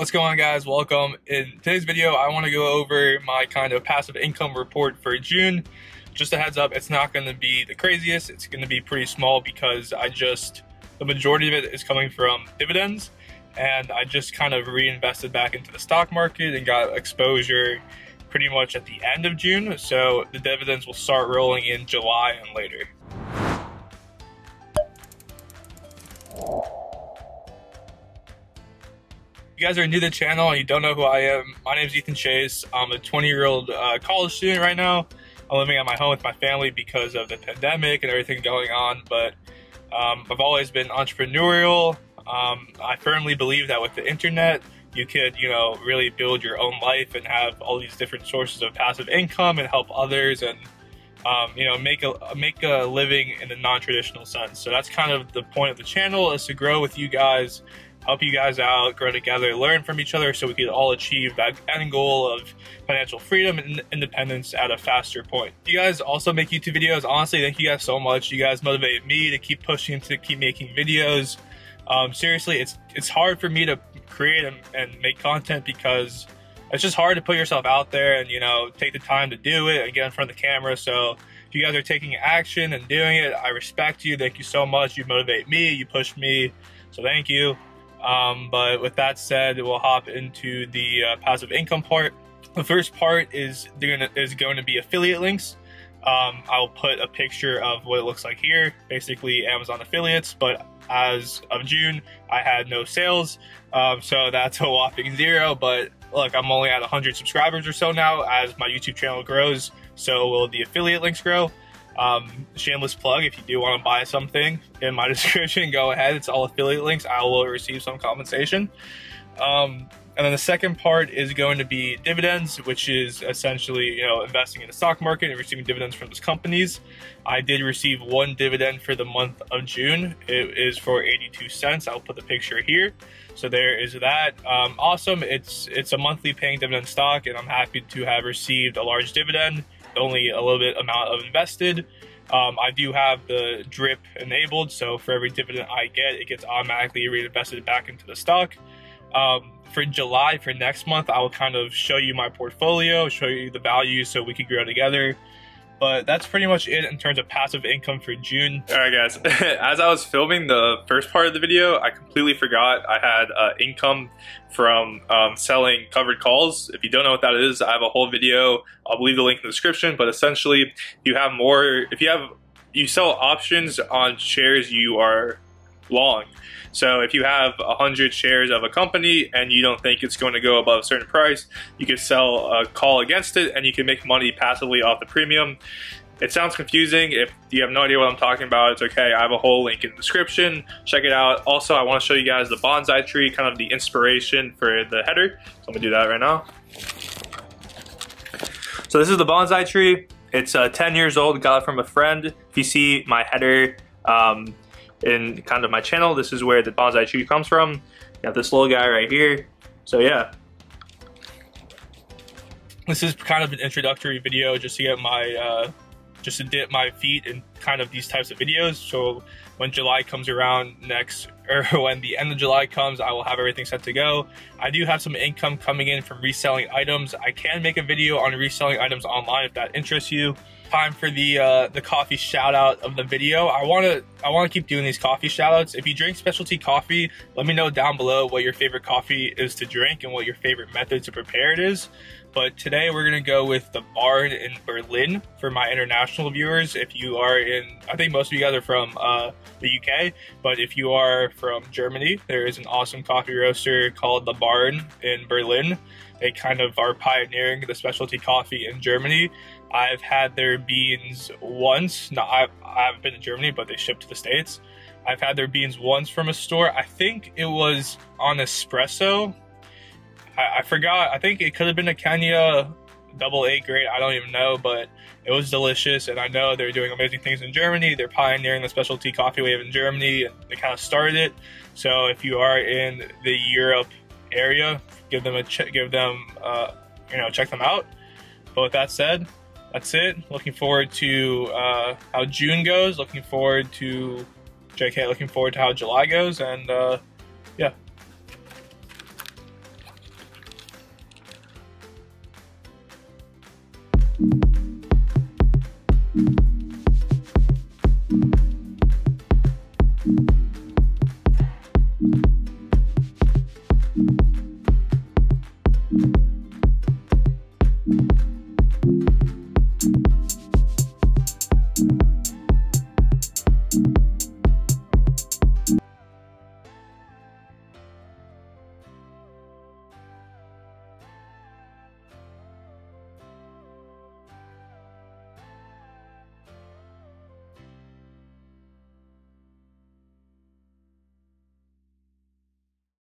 What's going on guys? Welcome. In today's video, I want to go over my kind of passive income report for June. Just a heads up, it's not going to be the craziest. It's going to be pretty small because I just, the majority of it is coming from dividends and I just kind of reinvested back into the stock market and got exposure pretty much at the end of June. So the dividends will start rolling in July and later. You guys are new to the channel and you don't know who I am, my name is Ethan Chase. I'm a 20 year old uh, college student right now. I'm living at my home with my family because of the pandemic and everything going on, but um, I've always been entrepreneurial. Um, I firmly believe that with the internet, you could, you know, really build your own life and have all these different sources of passive income and help others and, um, you know, make a make a living in a non-traditional sense. So that's kind of the point of the channel is to grow with you guys help you guys out, grow together, learn from each other so we can all achieve that end goal of financial freedom and independence at a faster point. You guys also make YouTube videos. Honestly, thank you guys so much. You guys motivate me to keep pushing, to keep making videos. Um, seriously, it's it's hard for me to create and, and make content because it's just hard to put yourself out there and, you know, take the time to do it and get in front of the camera. So if you guys are taking action and doing it, I respect you. Thank you so much. You motivate me. You push me. So thank you. Um, but with that said, we'll hop into the uh, passive income part. The first part is gonna, is going to be affiliate links. Um, I'll put a picture of what it looks like here, basically Amazon affiliates, but as of June, I had no sales. Um, so that's a whopping zero, but look, I'm only at 100 subscribers or so now as my YouTube channel grows. So will the affiliate links grow? Um, shameless plug, if you do want to buy something in my description, go ahead. It's all affiliate links. I will receive some compensation. Um, and then the second part is going to be dividends, which is essentially, you know, investing in the stock market and receiving dividends from those companies. I did receive one dividend for the month of June. It is for 82 cents. I'll put the picture here. So there is that. Um, awesome. It's it's a monthly paying dividend stock, and I'm happy to have received a large dividend only a little bit amount of invested. Um, I do have the drip enabled, so for every dividend I get, it gets automatically reinvested back into the stock. Um, for July, for next month, I will kind of show you my portfolio, show you the value so we can grow together. But that's pretty much it in terms of passive income for June. All right, guys. As I was filming the first part of the video, I completely forgot I had uh, income from um, selling covered calls. If you don't know what that is, I have a whole video. I'll leave the link in the description. But essentially, you have more. If you have you sell options on shares you are long. So if you have 100 shares of a company and you don't think it's going to go above a certain price, you can sell a call against it and you can make money passively off the premium. It sounds confusing. If you have no idea what I'm talking about, it's okay. I have a whole link in the description. Check it out. Also, I want to show you guys the bonsai tree, kind of the inspiration for the header. So I'm going to do that right now. So this is the bonsai tree. It's uh, 10 years old, got it from a friend. If you see my header, um, in kind of my channel. This is where the bonsai tree comes from. Got this little guy right here. So yeah. This is kind of an introductory video just to get my, uh, just to dip my feet in kind of these types of videos. So when July comes around next, or when the end of July comes, I will have everything set to go. I do have some income coming in from reselling items. I can make a video on reselling items online if that interests you time for the uh, the coffee shout out of the video. I want to I want to keep doing these coffee shout outs. If you drink specialty coffee, let me know down below what your favorite coffee is to drink and what your favorite method to prepare it is. But today we're gonna go with the Barn in Berlin for my international viewers. If you are in, I think most of you guys are from uh, the UK, but if you are from Germany, there is an awesome coffee roaster called the Barn in Berlin. They kind of are pioneering the specialty coffee in Germany. I've had their beans once. Not I, I haven't been to Germany, but they ship to the states. I've had their beans once from a store. I think it was on espresso. I, I forgot. I think it could have been a Kenya double A grade. I don't even know, but it was delicious. And I know they're doing amazing things in Germany. They're pioneering the specialty coffee wave in Germany, and they kind of started it. So if you are in the Europe area, give them a check. Give them, uh, you know, check them out. But with that said, that's it. Looking forward to uh, how June goes. Looking forward to JK. Looking forward to how July goes, and uh,